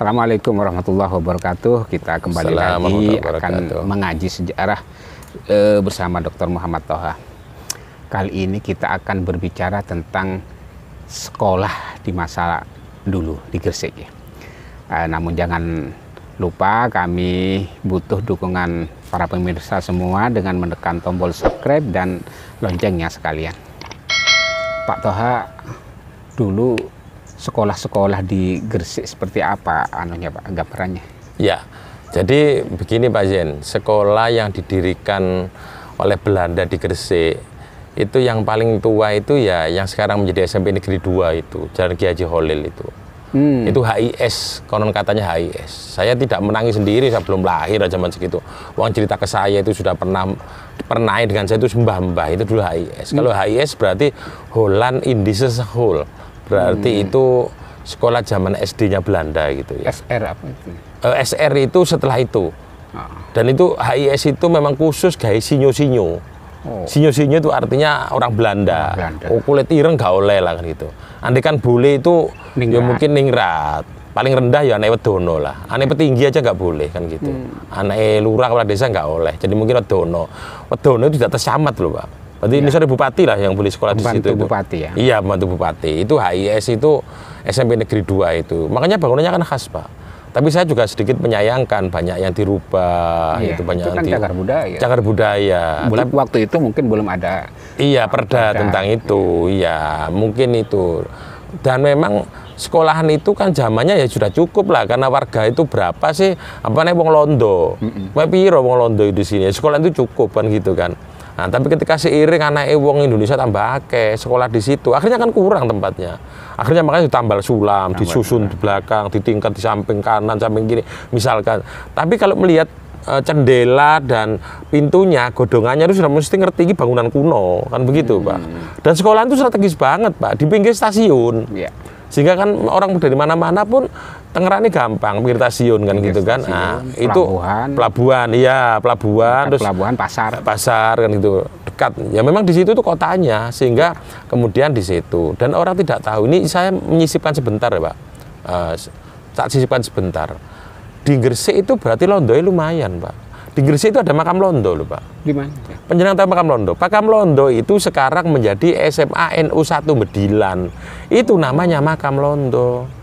Assalamualaikum warahmatullahi wabarakatuh. Kita kembali lagi akan mengaji sejarah e, bersama Dr. Muhammad Toha. Kali ini kita akan berbicara tentang sekolah di masa dulu di Gresik ya. E, namun jangan lupa kami butuh dukungan para pemirsa semua dengan menekan tombol subscribe dan loncengnya sekalian. Pak Toha dulu sekolah-sekolah di Gresik seperti apa anunya Pak gambarannya? Ya. Jadi begini Pak Zen, sekolah yang didirikan oleh Belanda di Gresik itu yang paling tua itu ya yang sekarang menjadi SMP Negeri 2 itu, Jalan Ki Haji Holil itu. Hmm. Itu HIS, konon katanya HIS. Saya tidak menangis sendiri, saya belum lahir zaman segitu. Uang cerita ke saya itu sudah pernah pernah dengan saya itu mbah-mbah itu dulu HIS. Hmm. Kalau HIS berarti Holland Indies Whole Berarti hmm. itu sekolah zaman SD-nya Belanda gitu ya. SR apa itu? Uh, eh, SR itu setelah itu. Oh. Dan itu HIS itu memang khusus guys sinyo-sinyo. Oh. Sinyo-sinyo itu artinya orang Belanda. Orang Belanda. Oh, kulit ireng gak oleh lah kan gitu. Andai kan boleh itu ya ningrat. ya mungkin ningrat. Paling rendah ya anak wedono lah. Anak petinggi aja nggak boleh kan gitu. Hmm. Anak lurah kepala desa nggak oleh. Jadi mungkin wedono. Wedono itu tidak tersamat loh, Pak. Berarti ya. ini sorry bupati lah yang boleh sekolah di situ. Itu. bupati ya? Iya, bantu bupati. Itu HIS itu SMP Negeri 2 itu. Makanya bangunannya kan khas, Pak. Tapi saya juga sedikit menyayangkan banyak yang dirubah, iya, itu banyak itu kan yang cagar budaya. Cagar budaya. Belum, Tapi, waktu itu mungkin belum ada. Iya, perda, perda tentang itu. Iya, mungkin itu. Dan memang sekolahan itu kan zamannya ya sudah cukup lah karena warga itu berapa sih apa nih wong londo, mm -mm. piro wong londo di sini sekolah itu cukup kan gitu kan. Nah, tapi ketika seiring anak wong Indonesia tambah ke sekolah di situ, akhirnya kan kurang tempatnya. Akhirnya makanya ditambal sulam, tambah disusun di belakang, di tingkat di samping kanan, samping kiri, misalkan. Tapi kalau melihat e, cendela dan pintunya, godongannya itu sudah mesti ngerti ini bangunan kuno, kan begitu, hmm. Pak. Dan sekolah itu strategis banget, Pak, di pinggir stasiun. Yeah sehingga kan orang dari mana-mana pun Tangerang ini gampang pinggir stasiun kan gitu kan nah, itu pelabuhan iya pelabuhan terus pelabuhan pasar pasar kan gitu dekat ya memang di situ tuh kotanya sehingga kemudian di situ dan orang tidak tahu ini saya menyisipkan sebentar ya pak uh, tak sisipkan sebentar di Gresik itu berarti Londoi lumayan pak di Gresik itu ada makam Londo loh Pak. Di mana? Penjenengan tahu makam Londo. Makam Londo itu sekarang menjadi SMA NU 1 Medilan. Itu namanya makam Londo.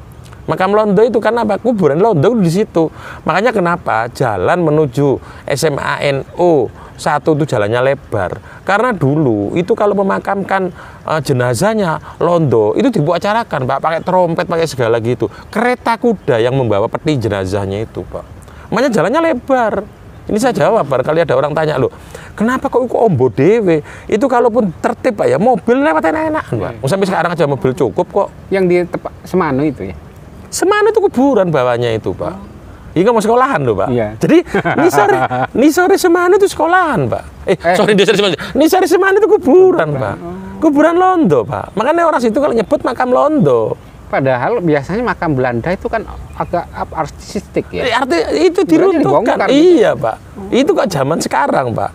Makam Londo itu karena apa? Kuburan Londo di situ. Makanya kenapa jalan menuju SMA NU satu itu jalannya lebar karena dulu itu kalau memakamkan uh, jenazahnya londo itu dibuat acarakan pak pakai trompet pakai segala gitu kereta kuda yang membawa peti jenazahnya itu pak makanya jalannya lebar ini saya jawab, barangkali ada orang tanya loh, kenapa kok kok ombo dewe? Itu kalaupun tertib pak ya, mobil lewat enak-enak, pak. Hmm. Sampai sekarang aja mobil cukup kok. Yang di Semanu itu ya? Semanu itu kuburan bawahnya itu, pak. Oh. Ini mau sekolahan loh, Pak. Iya. Jadi, ini sore Semanu itu sekolahan, Pak. Eh, eh. sorry, Semanu. Ini sore Semanu itu kuburan, Pak. Oh. Kuburan Londo, Pak. Makanya orang situ kalau nyebut makam Londo. Padahal biasanya makam Belanda itu kan agak artistik ya. Eh, arti itu diruntuhkan. Iya, Pak. Oh. Itu kok zaman sekarang, Pak.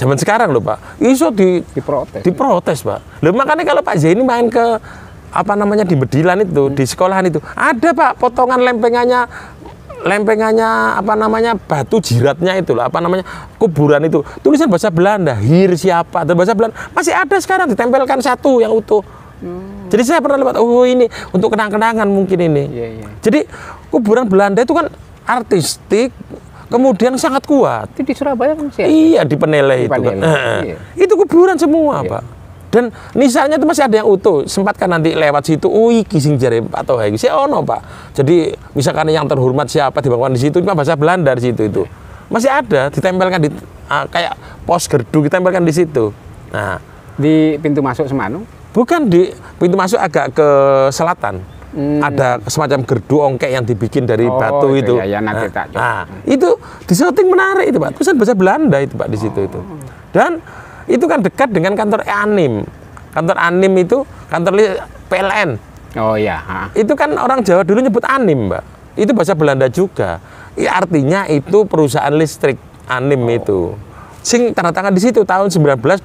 Zaman sekarang loh, Pak. Iso di diprotes. Diprotes, Pak. Loh, makanya kalau Pak Zaini main ke apa namanya di Bedilan itu, hmm. di sekolahan itu, ada Pak potongan lempengannya lempengannya apa namanya batu jiratnya itu loh apa namanya kuburan itu tulisan bahasa Belanda hir siapa dan bahasa Belanda masih ada sekarang ditempelkan satu yang utuh Hmm. Jadi saya pernah lewat, oh ini untuk kenang-kenangan mungkin ini. Yeah, yeah. Jadi kuburan Belanda itu kan artistik, kemudian sangat kuat. Itu di Surabaya kan Iya di Penele itu kan. Iya. Itu kuburan semua yeah. pak. Dan nisanya itu masih ada yang utuh. Sempat kan nanti lewat situ, oh kising jari atau hai saya ono pak. Jadi misalkan yang terhormat siapa dibangun di situ, cuma bahasa Belanda di situ itu. Masih ada, ditempelkan di uh, kayak pos gerdu, ditempelkan di situ. Nah, di pintu masuk Semanu Bukan di pintu masuk agak ke selatan. Hmm. Ada semacam gerdu ongkek yang dibikin dari oh, batu itu. Ya, ya, nanti nah, nah, itu di menarik itu Pak. Tulisan bahasa Belanda itu Pak di situ oh. itu. Dan itu kan dekat dengan kantor Anim. Kantor Anim itu kantor PLN. Oh iya. Ha. Itu kan orang Jawa dulu nyebut Anim, Mbak. Itu bahasa Belanda juga. Ya, artinya itu perusahaan listrik Anim oh. itu sing tanda tangan di situ tahun 1921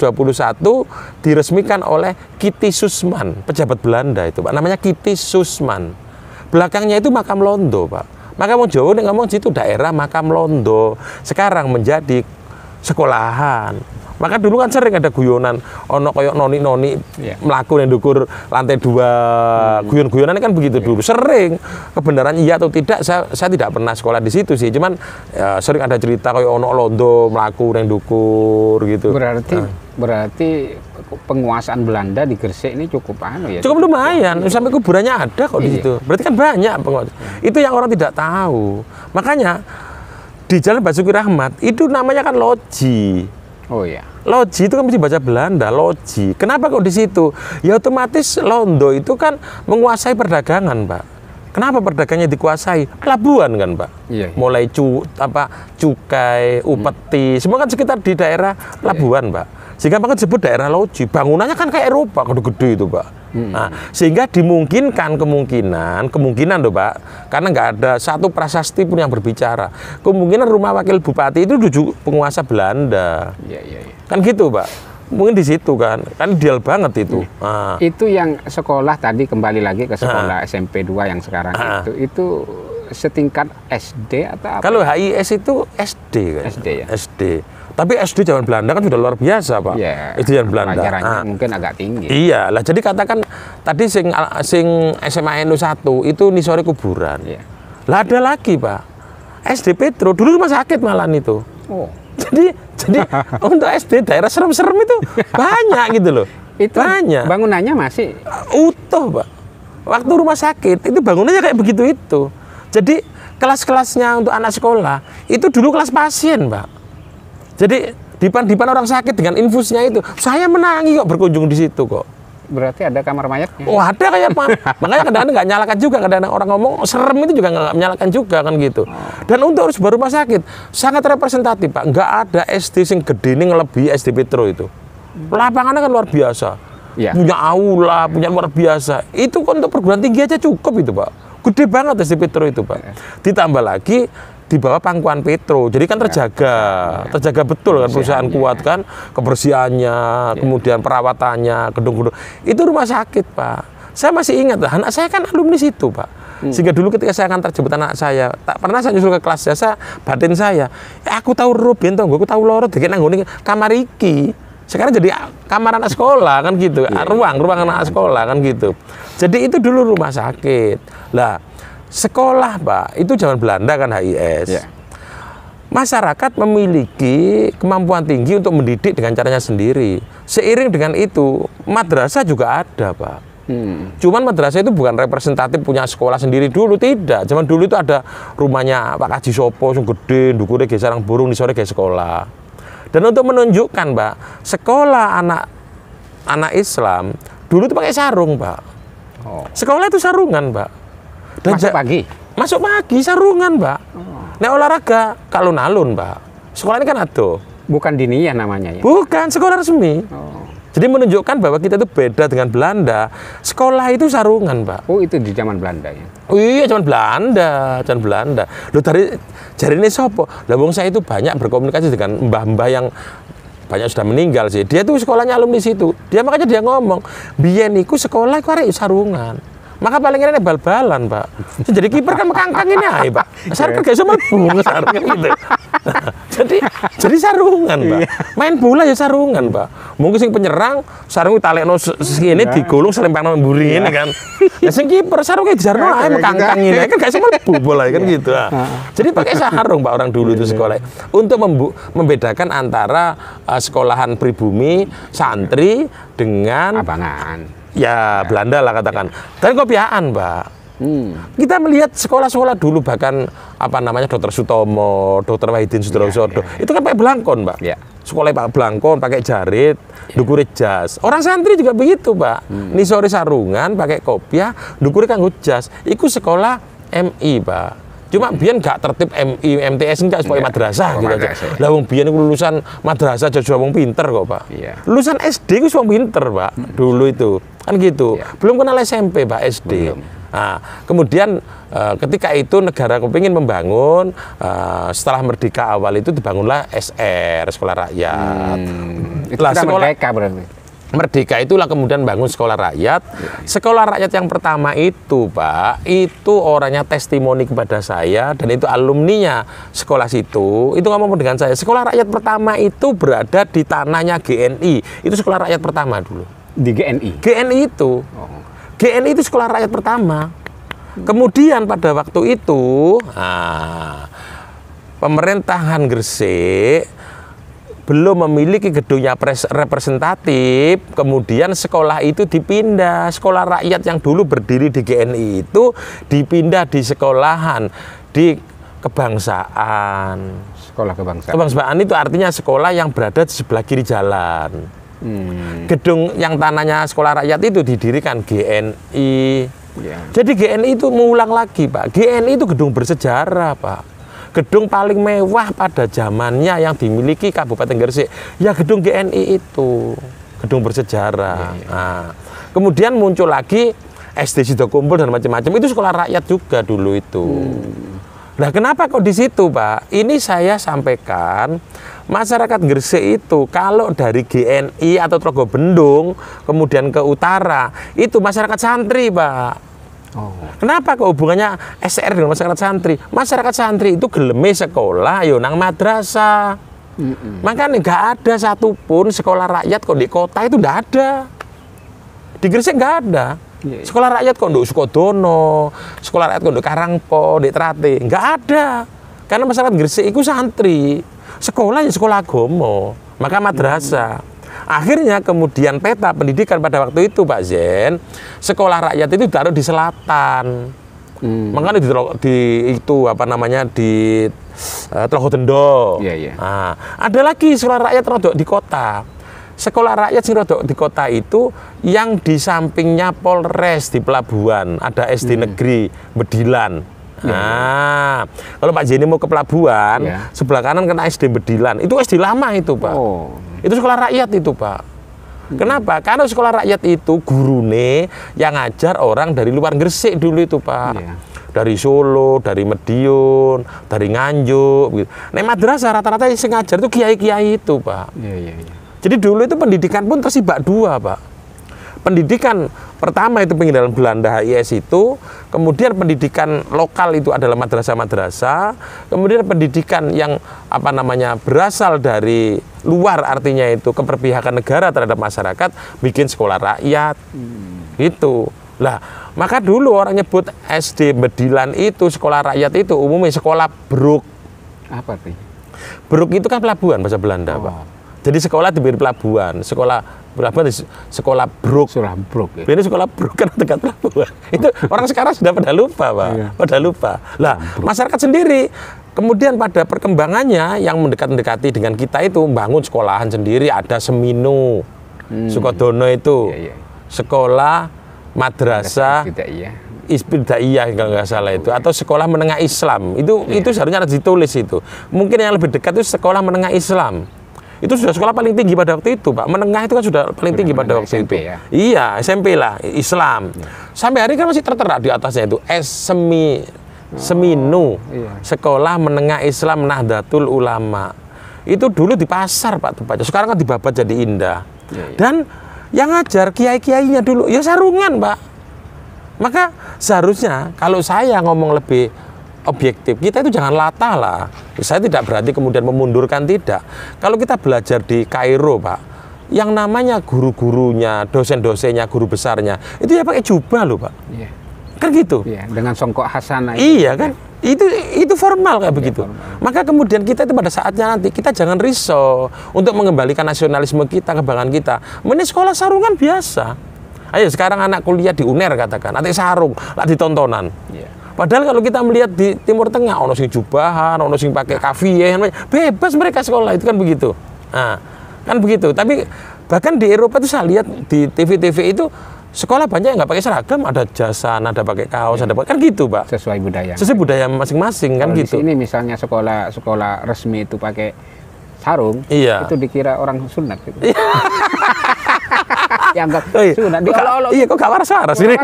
diresmikan oleh Kitty Susman, pejabat Belanda itu, Pak. Namanya Kitty Susman. Belakangnya itu makam Londo, Pak. Maka mau Jawa nih ngomong situ daerah makam Londo. Sekarang menjadi sekolahan. Maka dulu kan sering ada guyonan ono koyok noni noni yeah. melaku yang dukur lantai dua hmm. guyon guyonan kan begitu yeah. dulu sering kebenaran iya atau tidak saya saya tidak pernah sekolah di situ sih cuman ya, sering ada cerita koyok ono londo melaku yang dukur gitu berarti nah. berarti penguasaan Belanda di Gresik ini cukup anu ya cukup lumayan sampai kuburannya ada kok iya. di situ berarti kan banyak penguasa hmm. itu yang orang tidak tahu makanya di Jalan Basuki Rahmat itu namanya kan loji Oh iya. Loji itu kan mesti baca Belanda, loji. Kenapa kok di situ? Ya otomatis Londo itu kan menguasai perdagangan, Pak. Kenapa perdagangnya dikuasai? Pelabuhan kan, Pak. Iya, iya. Mulai cu apa cukai, upeti, hmm. semua kan sekitar di daerah pelabuhan, iya. Pak. Sehingga maka disebut daerah loji. Bangunannya kan kayak Eropa, gede-gede itu, Pak. Hmm. Nah, sehingga dimungkinkan kemungkinan, kemungkinan loh Pak, karena nggak ada satu prasasti pun yang berbicara. Kemungkinan rumah wakil bupati itu dulu penguasa Belanda. Iya, iya, iya. Kan gitu Pak mungkin di situ kan kan ideal banget itu hmm. nah. itu yang sekolah tadi kembali lagi ke sekolah ah. SMP 2 yang sekarang ah. itu itu setingkat SD atau apa kalau HIS itu SD kan SD ya SD tapi SD zaman Belanda kan sudah luar biasa, Pak. Yeah, SD zaman Belanda. Nah, mungkin agak tinggi. Iya, lah jadi katakan tadi sing sing SMA NU 1 itu nisore kuburan. Yeah. Lah ada lagi, Pak. SD Petro dulu rumah sakit malah itu. Oh. Jadi jadi untuk SD daerah serem-serem itu banyak gitu loh. Itu banyak. Bangunannya masih utuh, Pak. Waktu rumah sakit itu bangunannya kayak begitu itu. Jadi kelas-kelasnya untuk anak sekolah itu dulu kelas pasien, Pak. Jadi dipan-dipan orang sakit dengan infusnya itu, saya menangi kok berkunjung di situ kok. Berarti ada kamar mayatnya? Oh ada kayak makanya kadang-kadang nggak nyalakan juga, kadang-kadang orang ngomong serem itu juga nggak menyalakan juga kan gitu. Oh. Dan untuk harus baru rumah sakit sangat representatif pak, nggak ada SD sing gede ini ngelebihi SD Petro itu. Lapangannya kan luar biasa, ya. punya aula, punya luar biasa. Itu kan untuk perguruan tinggi aja cukup itu pak, gede banget SD Petro itu pak. Ya. Ditambah lagi di bawah pangkuan Petro. Jadi kan terjaga, ya. terjaga betul kan perusahaan kuat kan, kebersihannya, ya. kemudian perawatannya, gedung-gedung. Itu rumah sakit, Pak. Saya masih ingat, anak saya kan alumni situ, Pak. Hmm. Sehingga dulu ketika saya akan terjebut anak saya, tak pernah saya nyusul ke kelas jasa batin saya. Ya, aku tahu Ruben, tahu aku tahu loro, dikit nangguni kamar iki. Sekarang jadi kamar anak sekolah kan gitu, yeah. ruang ruang anak sekolah kan gitu. Jadi itu dulu rumah sakit. Lah, Sekolah, Pak, itu zaman Belanda kan HIS. Ya. Masyarakat memiliki kemampuan tinggi untuk mendidik dengan caranya sendiri. Seiring dengan itu, madrasah juga ada, Pak. Hmm. Cuman madrasah itu bukan representatif punya sekolah sendiri dulu, tidak. Zaman dulu itu ada rumahnya Pak Kaji Sopo, yang gede, dukure ge sarang burung, di sore ge sekolah. Dan untuk menunjukkan, Pak, sekolah anak anak Islam dulu itu pakai sarung, Pak. Oh. Sekolah itu sarungan, Pak. Dan masuk pagi? Masuk pagi, sarungan, Mbak. Oh. Nah olahraga, kalau nalun, Mbak. Sekolah ini kan ada. Bukan diniyah namanya ya? Bukan, sekolah resmi. Oh. Jadi menunjukkan bahwa kita itu beda dengan Belanda. Sekolah itu sarungan, Pak. Oh, itu di zaman Belanda ya? Oh iya, zaman Belanda, zaman Belanda. Loh dari jari ini sopo. Lah saya itu banyak berkomunikasi dengan mbah-mbah yang banyak sudah meninggal sih. Dia tuh sekolahnya alumni situ. Dia makanya dia ngomong, biyen iku sekolah iku arek sarungan. Maka paling ini bal-balan, Pak. Jadi kiper kan mekangkang ini aja, Pak. Saya kerja sama bunga sarungan gitu. jadi jadi sarungan, Pak. Iya. Main bola ya sarungan, Pak. Mungkin sing penyerang sarung talekno segini iya. digulung selempang mburi ini iya. kan. Ya sing kiper sarungnya dijarno ae mekangkang ini kan gak sama bola kan gitu. Jadi pakai sarung, Pak orang dulu itu sekolah. Untuk membedakan antara uh, sekolahan pribumi, santri dengan abangan ya Belanda lah katakan. Dan kopiaan, Pak. Hmm. Kita melihat sekolah-sekolah dulu bahkan apa namanya Dokter Sutomo, Dokter Wahidin ya, ya, ya. itu kan pakai belangkon, Pak. Ya. Sekolah Pak belangkon, pakai jarit, ya. dukure jas. Orang santri juga begitu, Pak. Hmm. sore sarungan, pakai kopiah, dukure kanggo jas. Iku sekolah MI, Pak. Cuma biar nggak tertib MI, MTS enggak sebagai madrasah oh, gitu aja. Lah wong biyen lulusan madrasah aja wong pinter kok, Pak. Iya. Lulusan SD ku wong pinter, Pak. Hmm. Dulu itu. Kan gitu. Iya. Belum kenal SMP, Pak, SD. Belum. Nah, kemudian uh, ketika itu negara kepingin membangun uh, setelah merdeka awal itu dibangunlah SR Sekolah Rakyat. Hmm, itu sekolah merdeka berarti. Merdeka itulah kemudian bangun sekolah rakyat. Ya. Sekolah rakyat yang pertama itu, Pak, itu orangnya testimoni kepada saya dan itu alumninya sekolah situ. Itu ngomong dengan saya. Sekolah rakyat pertama itu berada di tanahnya GNI. Itu sekolah rakyat pertama dulu. Di GNI. GNI itu. Oh. GNI itu sekolah rakyat pertama. Kemudian pada waktu itu, nah, pemerintahan Gresik belum memiliki gedungnya representatif, kemudian sekolah itu dipindah. Sekolah rakyat yang dulu berdiri di GNI itu dipindah di sekolahan di kebangsaan. Sekolah kebangsaan. Kebangsaan itu artinya sekolah yang berada di sebelah kiri jalan. Hmm. Gedung yang tanahnya sekolah rakyat itu didirikan GNI. Yeah. Jadi GNI itu mengulang lagi, Pak. GNI itu gedung bersejarah, Pak gedung paling mewah pada zamannya yang dimiliki Kabupaten Gresik ya gedung GNI itu gedung bersejarah. Ya, ya. Nah, kemudian muncul lagi SD Sido Kumpul dan macam-macam itu sekolah rakyat juga dulu itu. Hmm. Nah, kenapa kok di situ, Pak? Ini saya sampaikan masyarakat Gresik itu kalau dari GNI atau Trogo Bendung kemudian ke utara itu masyarakat santri, Pak. Oh. Kenapa kok hubungannya SR dengan masyarakat santri? Masyarakat santri itu geleme sekolah, yo nang madrasah. Mm -mm. Makanya nggak ada satupun sekolah rakyat kok di kota itu nggak ada. Di Gresik nggak ada. Yeah, yeah. Sekolah rakyat kok di Sukodono, sekolah rakyat kok di Karangpo, di Trate, nggak ada. Karena masyarakat Gresik itu santri. Sekolah ya sekolah agomo, maka madrasah. Mm -hmm. Akhirnya kemudian peta pendidikan pada waktu itu Pak Zen, sekolah rakyat itu taruh di selatan. Hmm. Makanya di, di itu apa namanya di uh, eh, Trogodendo. Yeah, yeah. Nah, ada lagi sekolah rakyat rodok di kota. Sekolah rakyat sing rodok di kota itu yang di sampingnya Polres di pelabuhan, ada SD hmm. negeri Bedilan. Nah, kalau Pak Jenny mau ke pelabuhan, ya. sebelah kanan kena SD Bedilan. Itu SD lama itu, Pak. Oh. Itu sekolah rakyat itu, Pak. Kenapa? Karena sekolah rakyat itu gurune yang ngajar orang dari luar Gresik dulu itu, Pak. Ya. Dari Solo, dari Medion, dari Nganjuk gitu. Nah, madrasah rata-rata yang ngajar itu kiai-kiai itu, Pak. Ya, ya, ya. Jadi dulu itu pendidikan pun tersibak dua, Pak. Pendidikan pertama itu peninggalan Belanda HIS itu, kemudian pendidikan lokal itu adalah madrasah-madrasah, kemudian pendidikan yang apa namanya berasal dari luar artinya itu keperpihakan negara terhadap masyarakat bikin sekolah rakyat. Hmm. itu lah maka dulu orang nyebut SD Bedilan itu sekolah rakyat itu umumnya sekolah bruk. Apa sih bruk itu kan pelabuhan bahasa Belanda oh. pak jadi sekolah di pelabuhan sekolah pelabuhan sekolah bruk. Sekolah bruk ya. ini sekolah bruk kan dekat pelabuhan. Itu orang sekarang sudah pada lupa pak. Iya. pada lupa. Lah masyarakat sendiri Kemudian pada perkembangannya yang mendekat-mendekati dengan kita itu membangun sekolahan sendiri, ada Seminu, hmm. Sukodono itu, iya, iya. sekolah madrasah Isbidaiyah kalau nggak salah itu atau sekolah menengah Islam itu iya. itu seharusnya harus ditulis itu mungkin yang lebih dekat itu sekolah menengah Islam itu sudah sekolah paling tinggi pada waktu itu pak menengah itu kan sudah paling tinggi pada waktu SMP, itu ya? iya SMP lah Islam ya. sampai hari kan masih tertera di atasnya itu S semi Seminu, iya. Sekolah Menengah Islam Nahdlatul Ulama. Itu dulu di pasar Pak tempatnya. Sekarang kan dibabat jadi indah. Iya, iya. Dan yang ngajar kiai-kiainya dulu ya sarungan Pak. Maka seharusnya kalau saya ngomong lebih objektif, kita itu jangan latah lah. Saya tidak berarti kemudian memundurkan tidak. Kalau kita belajar di Kairo Pak, yang namanya guru-gurunya, dosen-dosennya, guru besarnya, itu ya pakai jubah loh Pak. Iya kan gitu iya, dengan songkok hasanah iya kan itu itu formal kayak iya, begitu formal. maka kemudian kita itu pada saatnya nanti kita jangan risau untuk mengembalikan nasionalisme kita kebanggaan kita ini sekolah sarungan biasa ayo sekarang anak kuliah di UNER katakan nanti sarung lah ditontonan iya. Padahal kalau kita melihat di Timur Tengah, ono sing jubahan, ono sing pakai kafiyeh, bebas mereka sekolah itu kan begitu. Nah, kan begitu. Tapi bahkan di Eropa itu saya lihat di TV-TV itu sekolah banyak yang nggak pakai seragam, ada jasa, ada pakai kaos, ya. ada pakai kan gitu, Pak. Sesuai budaya. Sesuai budaya masing-masing kan gitu. Ini misalnya sekolah sekolah resmi itu pakai sarung, iya. itu dikira orang sunat gitu. Iya. yang oh, iya. sunat. Di kok, iya kok gak waras-waras ini.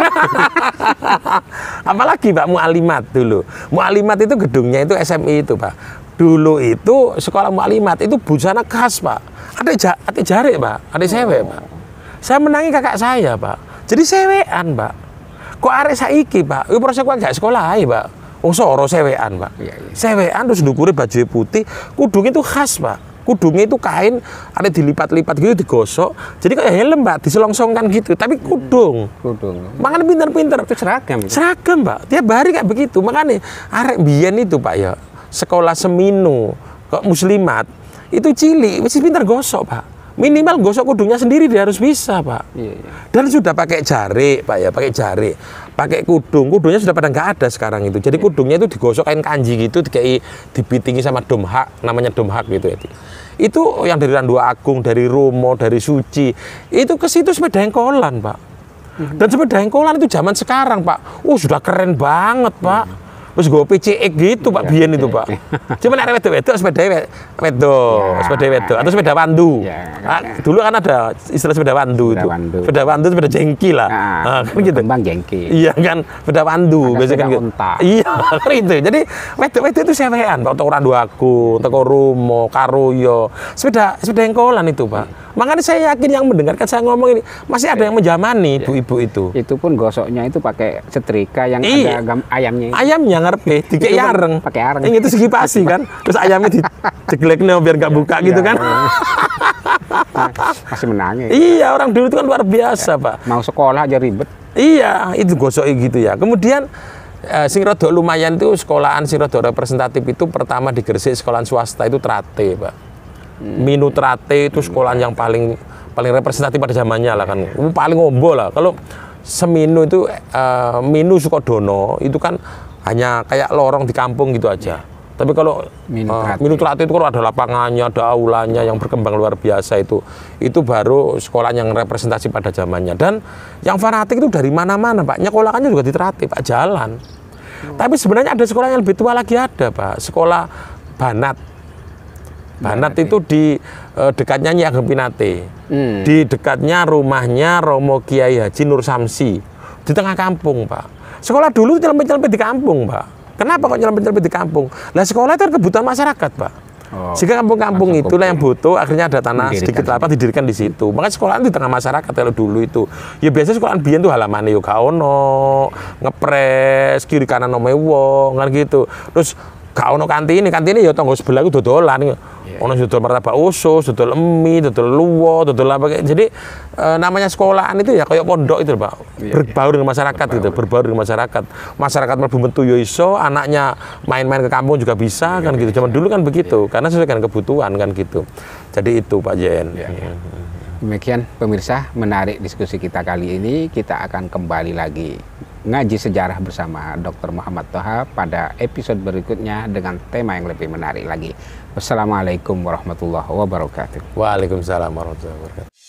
Apalagi Pak Mualimat dulu. Mualimat itu gedungnya itu SMI itu, Pak. Dulu itu sekolah Mualimat itu busana khas, Pak. Ada ja, ada jarik, Pak. Ada cewek, oh. Pak Saya menangi kakak saya, Pak. Jadi sewean, Pak. Kok arek saiki, Pak? Iku proses kok gak sekolah ae, Pak. Wong soro sewean, Pak. Iya, iya. Sewean terus ndukure baju putih, kudung itu khas, Pak kudungnya itu kain ada dilipat-lipat gitu digosok jadi kayak helm mbak diselongsongkan gitu tapi kudung kudung makanya pinter-pinter itu seragam itu. seragam mbak tiap hari kayak begitu makanya arek biyen itu pak ya sekolah seminu kok muslimat itu cili masih pinter gosok pak minimal gosok kudungnya sendiri dia harus bisa pak iya, iya. dan sudah pakai jari pak ya pakai jari pakai kudung kudungnya sudah pada nggak ada sekarang itu jadi iya. kudungnya itu digosok kain kanji gitu kayak dibitingi sama domhak namanya domhak gitu ya itu yang dari Randu Agung dari Romo dari Suci itu ke situ sepeda engkolan pak mhm. dan sepeda engkolan itu zaman sekarang pak oh sudah keren banget pak mhm. Terus gue PCX gitu Pak Bian itu Pak. Cuma ada wedok-wedok sepeda wedok, ya. sepeda wedok atau sepeda wandu. Ya, nah, dulu kan ada istilah sepeda wandu sepeda itu. Sepeda wandu sepeda jengki lah. Nah, kan gitu. Kembang jengki. Iya kan, sepeda wandu biasanya kan gitu. Iya, kan itu. Jadi wedok-wedok itu sewean Pak, untuk orang dua aku, untuk rumo, karuyo, sepeda sepeda engkolan itu Pak. Makanya saya yakin yang mendengarkan saya ngomong ini masih ada yang menjamani iya. ibu-ibu itu. Itu pun gosoknya itu pakai setrika yang iya. ada ayamnya. Ayamnya ngarepe dikek yareng. Pakai areng. Ini itu segi pasti kan. Terus ayamnya dicegleknya biar nggak buka gitu kan. Masih menangis. Iya, orang dulu itu kan luar biasa, ya. Pak. Mau sekolah aja ribet. Iya, itu gosok gitu ya. Kemudian eh, sing lumayan itu sekolahan sing representatif itu pertama di Gresik sekolahan swasta itu Trate, Pak Minutrate itu sekolah yang paling paling representatif pada zamannya lah kan. Paling ombo lah. Kalau Seminu itu uh, Minu Sukodono itu kan hanya kayak lorong di kampung gitu aja. Tapi kalau Minutrate, uh, itu kalau ada lapangannya, ada aulanya yang berkembang luar biasa itu, itu baru sekolah yang representasi pada zamannya. Dan yang fanatik itu dari mana-mana, Pak. Nyekolahannya juga di Pak, jalan. Hmm. Tapi sebenarnya ada sekolah yang lebih tua lagi ada, Pak. Sekolah Banat Banat itu di uh, dekatnya Nyi Ageng Pinate. Hmm. Di dekatnya rumahnya Romo Kiai Haji Nur Samsi. Di tengah kampung, Pak. Sekolah dulu nyelempet-nyelempet di kampung, Pak. Kenapa kok nyelempet-nyelempet di kampung? Lah sekolah itu kan kebutuhan masyarakat, Pak. Oh, Sehingga kampung-kampung itulah yang butuh akhirnya ada tanah sedikit apa didirikan di situ. Makanya sekolah di tengah masyarakat kalau dulu itu. Ya biasa sekolah biyen tuh halaman yo ono, ngepres kiri kanan omewo kan gitu. Terus gak ono kantine, kantine ya tangga sebelah ku dodolan. Yeah. Ono dodol martabak usus, dodol mie, dodol luwo, dodol apa kayak. Jadi e, namanya sekolahan itu ya kayak pondok itu, Pak. Yeah, berbaur yeah. dengan masyarakat berbaur. gitu, berbaur dengan masyarakat. Masyarakat mlebu metu yo iso, anaknya main-main ke kampung juga bisa yeah, kan yeah, gitu. Zaman yeah. dulu kan begitu, yeah. karena sesuai dengan kebutuhan kan gitu. Jadi itu Pak Jen. Yeah, yeah. Demikian pemirsa, menarik diskusi kita kali ini. Kita akan kembali lagi ngaji sejarah bersama Dr. Muhammad Toha pada episode berikutnya dengan tema yang lebih menarik lagi. Wassalamualaikum warahmatullahi wabarakatuh. Waalaikumsalam warahmatullahi wabarakatuh.